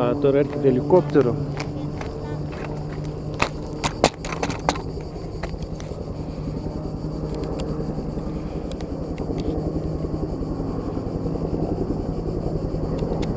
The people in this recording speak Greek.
Α, τώρα έρχεται ελικόπτερο.